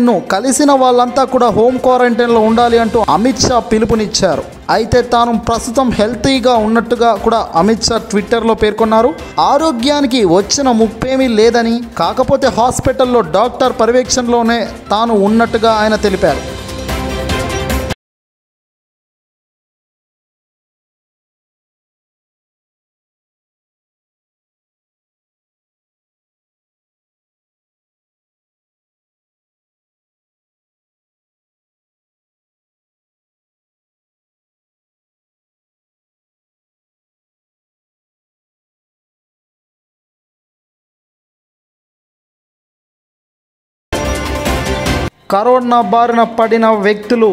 నన్ను కలిసిన వాళ్ళంతా కూడా హోమ్ క్వారంటైన్లో ఉండాలి అంటూ అమిత్ షా పిలుపునిచ్చారు. అయితే తాను ప్రస్తుతం హెల్తీగా ఉన్నట్టుగా కూడా అమిత్ షా ట్విట్టర్లో పేర్కొన్నారు. ఆరోగ్యానికి వచ్చిన ముప్పేమీ లేదని కాకపోతే హాస్పిటల్లో డాక్టర్ పర్యవేక్షణలోనే తాను ఉన్నట్టుగా ఆయన తెలిపారు. కరోనా బారిన పడిన వ్యక్తులు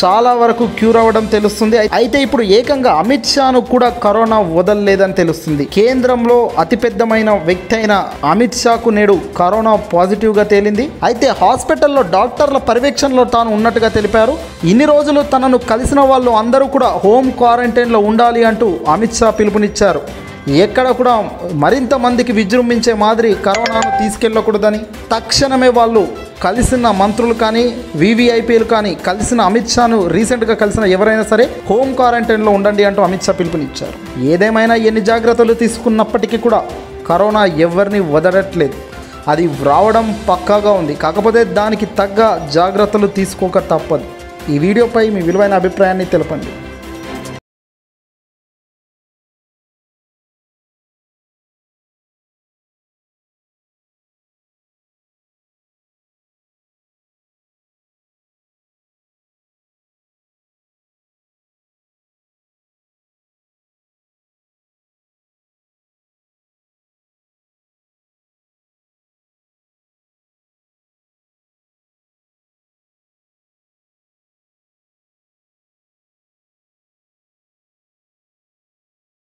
చాలా వరకు క్యూర్ అవ్వడం తెలుస్తుంది. అయితే ఇప్పుడు ఏకంగా అమిత్ షాను కూడా కరోనా వదలలేదని తెలుస్తుంది. కేంద్రంలో అతిపెద్దమైన వ్యక్తి అయిన అమిత్ షాకు నేడు కరోనా పాజిటివ్గా తేలింది. అయితే హాస్పిటల్లో డాక్టర్ల పర్యవేక్షణలో తాను ఉన్నట్టుగా తెలిపారు. ఇన్ని రోజులు తనను కలిసిన వాళ్ళు అందరూ కూడా హోమ్ క్వారంటైన్లో ఉండాలి అంటూ అమిత్ షా పిలుపునిచ్చారు. ఎక్కడ కూడా మరింత మందికి విజృంభించే మాదిరి కరోనాను తీసుకెళ్ళకూడదని తక్షణమే వాళ్ళు కలిసిన మంత్రులు కానీ వివిఐపీలు కానీ కలిసిన అమిత్ షాను రీసెంట్గా కలిసిన ఎవరైనా సరే హోమ్ క్వారంటైన్లో ఉండండి అంటూ అమిత్ షా పిలుపునిచ్చారు. ఏదేమైనా ఎన్ని జాగ్రత్తలు తీసుకున్నప్పటికీ కూడా కరోనా ఎవరిని వదలట్లేదు. అది రావడం పక్కాగా ఉంది. కాకపోతే దానికి తగ్గ జాగ్రత్తలు తీసుకోక తప్పదు. ఈ వీడియోపై మీ విలువైన అభిప్రాయాన్ని తెలపండి.